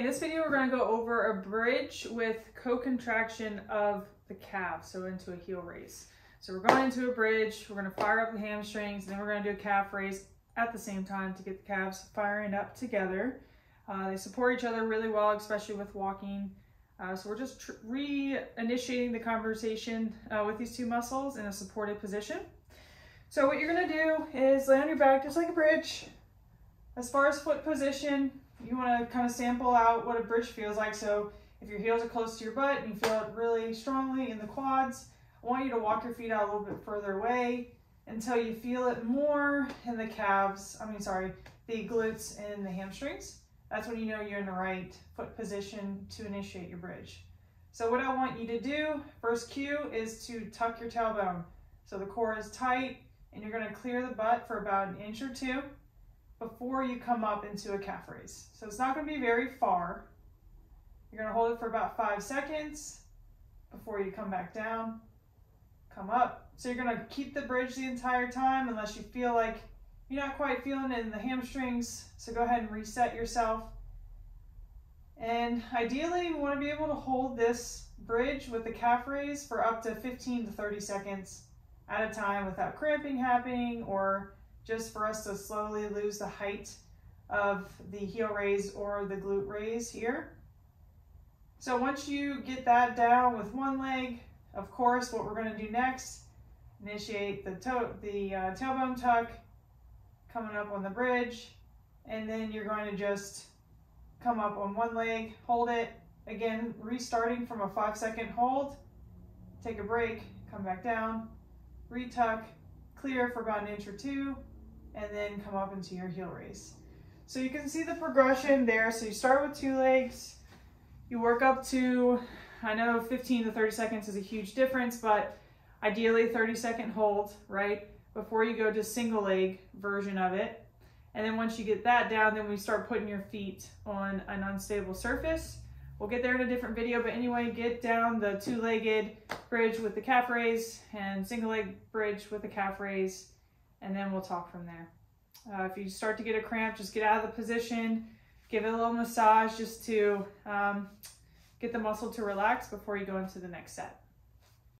in this video we're going to go over a bridge with co-contraction of the calf, so into a heel raise. So we're going into a bridge, we're going to fire up the hamstrings, and then we're going to do a calf raise at the same time to get the calves firing up together. Uh, they support each other really well, especially with walking. Uh, so we're just re-initiating the conversation uh, with these two muscles in a supported position. So what you're going to do is lay on your back just like a bridge. As far as foot position, you want to kind of sample out what a bridge feels like. So if your heels are close to your butt and you feel it really strongly in the quads, I want you to walk your feet out a little bit further away until you feel it more in the calves, I mean, sorry, the glutes and the hamstrings. That's when you know you're in the right foot position to initiate your bridge. So what I want you to do, first cue, is to tuck your tailbone. So the core is tight and you're gonna clear the butt for about an inch or two before you come up into a calf raise. So it's not gonna be very far. You're gonna hold it for about five seconds before you come back down, come up. So you're gonna keep the bridge the entire time unless you feel like you're not quite feeling it in the hamstrings. So go ahead and reset yourself. And ideally, you wanna be able to hold this bridge with the calf raise for up to 15 to 30 seconds at a time without cramping happening or just for us to slowly lose the height of the heel raise or the glute raise here. So once you get that down with one leg, of course, what we're gonna do next, initiate the, toe, the uh, tailbone tuck, coming up on the bridge, and then you're going to just come up on one leg, hold it, again, restarting from a five second hold, take a break, come back down, retuck, clear for about an inch or two, and then come up into your heel raise. So you can see the progression there. So you start with two legs, you work up to, I know 15 to 30 seconds is a huge difference, but ideally 30 second hold, right? Before you go to single leg version of it. And then once you get that down, then we start putting your feet on an unstable surface. We'll get there in a different video, but anyway, get down the two-legged bridge with the calf raise and single leg bridge with the calf raise and then we'll talk from there. Uh, if you start to get a cramp, just get out of the position, give it a little massage just to um, get the muscle to relax before you go into the next set.